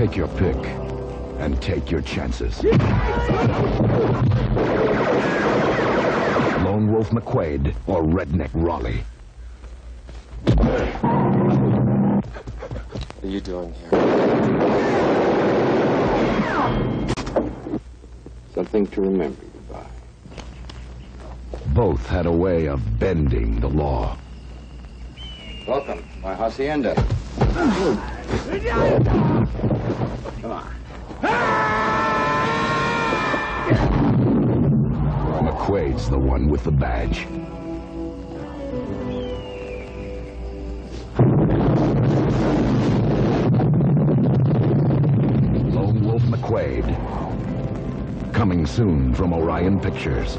Take your pick and take your chances. Lone Wolf McQuade or Redneck Rawley. What are you doing here? Something to remember you by. Both had a way of bending the law. Welcome, my hacienda. The one with the badge. Lone Wolf McQuade. Coming soon from Orion Pictures.